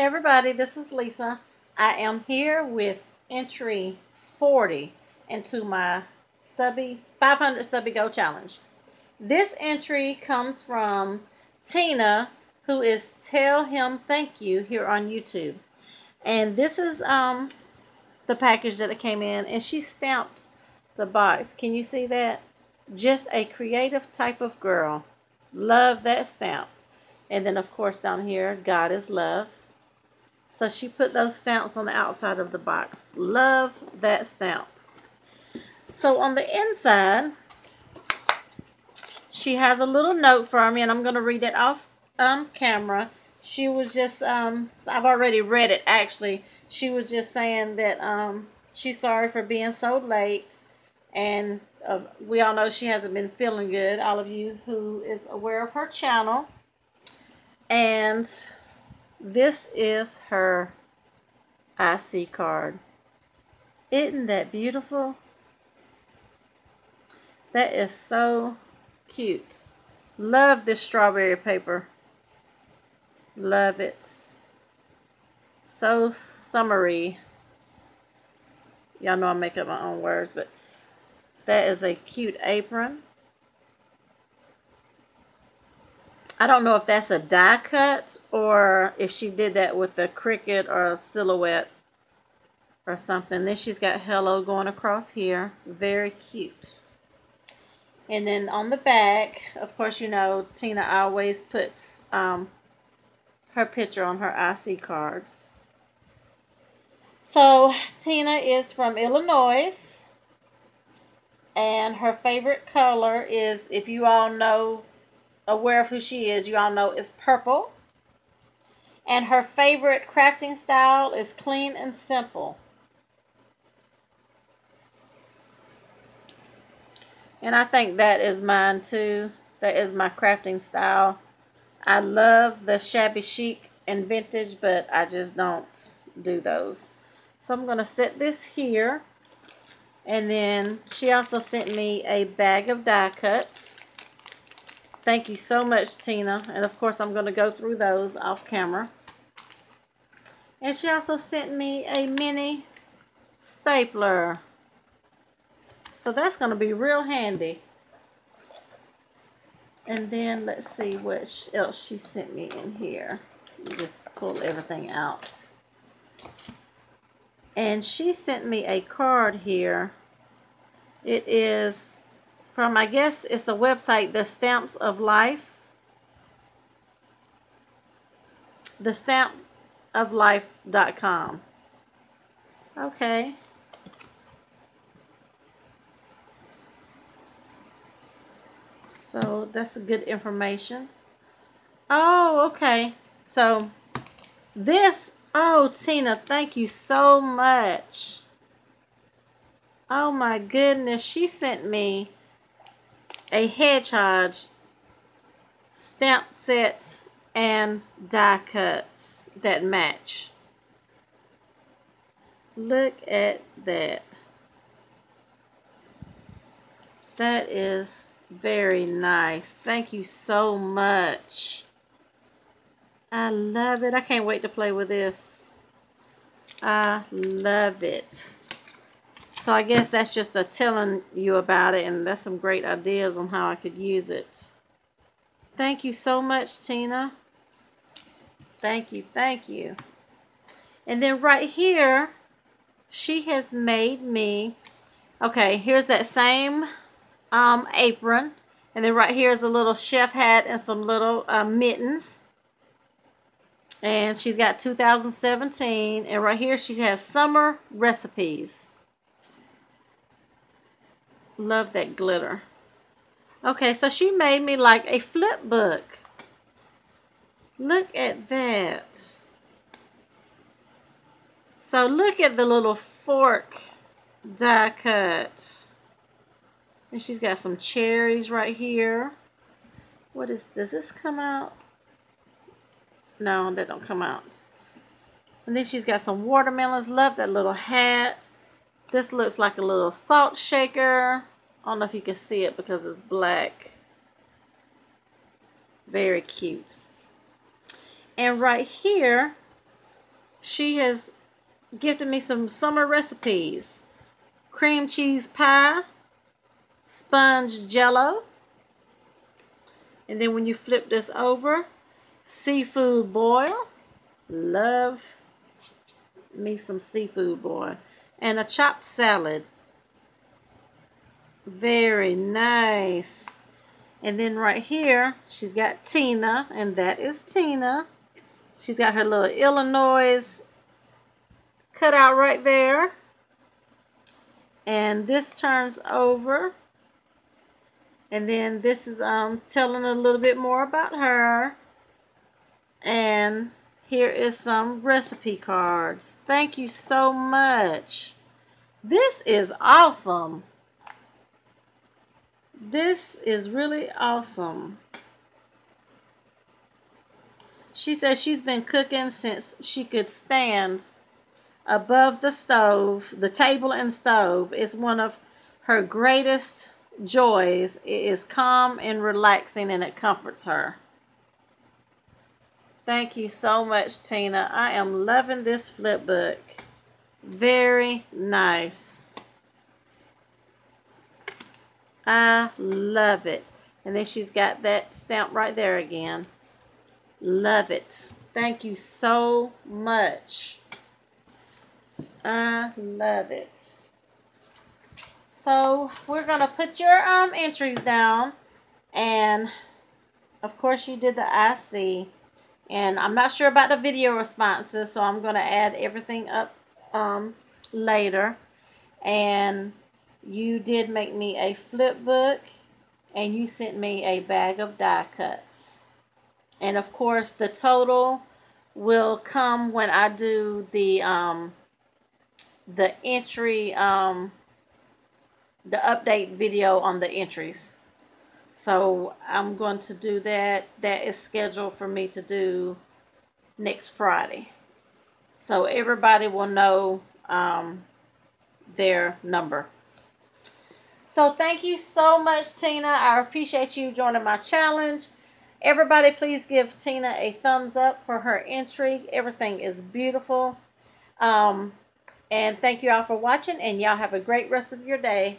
Hey everybody, this is Lisa. I am here with entry 40 into my subby 500 subby go challenge. This entry comes from Tina, who is Tell Him Thank You here on YouTube. And this is um the package that it came in and she stamped the box. Can you see that? Just a creative type of girl. Love that stamp. And then of course down here, God is love. So she put those stamps on the outside of the box. Love that stamp. So on the inside, she has a little note for me, and I'm going to read it off um, camera. She was just, um, I've already read it actually. She was just saying that um, she's sorry for being so late. And uh, we all know she hasn't been feeling good, all of you who is aware of her channel. And this is her IC card. Isn't that beautiful? That is so cute. Love this strawberry paper. Love it. So summery. Y'all know I make up my own words, but that is a cute apron. I don't know if that's a die cut or if she did that with a Cricut or a silhouette or something. Then she's got hello going across here. Very cute. And then on the back, of course, you know, Tina always puts um, her picture on her IC cards. So, Tina is from Illinois. And her favorite color is, if you all know aware of who she is, you all know is purple. And her favorite crafting style is clean and simple. And I think that is mine too. That is my crafting style. I love the shabby chic and vintage, but I just don't do those. So I'm going to set this here. And then she also sent me a bag of die cuts. Thank you so much, Tina. And of course, I'm going to go through those off camera. And she also sent me a mini stapler. So that's going to be real handy. And then let's see what else she sent me in here. Just pull everything out. And she sent me a card here. It is from, I guess it's the website, The Stamps of Life. The Stamps of Life.com. Okay. So that's good information. Oh, okay. So this, oh, Tina, thank you so much. Oh my goodness, she sent me a hedgehog stamp set and die cuts that match. Look at that. That is very nice. Thank you so much. I love it. I can't wait to play with this. I love it. So I guess that's just a telling you about it, and that's some great ideas on how I could use it. Thank you so much, Tina. Thank you, thank you. And then right here, she has made me, okay, here's that same um, apron. And then right here is a little chef hat and some little uh, mittens. And she's got 2017. And right here she has summer recipes. Love that glitter. Okay, so she made me like a flip book. Look at that. So look at the little fork die cut. And she's got some cherries right here. What is, does this come out? No, that don't come out. And then she's got some watermelons. Love that little hat. This looks like a little salt shaker. I don't know if you can see it because it's black. Very cute. And right here, she has gifted me some summer recipes. Cream cheese pie, sponge jello, and then when you flip this over, seafood boil. Love me some seafood boil. And a chopped salad. Very nice. And then right here, she's got Tina, and that is Tina. She's got her little Illinois cut out right there. And this turns over. And then this is um, telling a little bit more about her. And here is some recipe cards. Thank you so much. This is awesome. This is really awesome. She says she's been cooking since she could stand above the stove, the table and stove is one of her greatest joys. It is calm and relaxing and it comforts her. Thank you so much, Tina. I am loving this flip book. Very nice. I love it. And then she's got that stamp right there again. Love it. Thank you so much. I love it. So we're going to put your um, entries down. And of course you did the IC. And I'm not sure about the video responses. So I'm going to add everything up um, later. And you did make me a flip book and you sent me a bag of die cuts. And of course, the total will come when I do the um, the entry, um, the update video on the entries. So I'm going to do that. That is scheduled for me to do next Friday. So everybody will know um, their number. So thank you so much, Tina. I appreciate you joining my challenge. Everybody, please give Tina a thumbs up for her entry. Everything is beautiful. Um, and thank you all for watching, and y'all have a great rest of your day.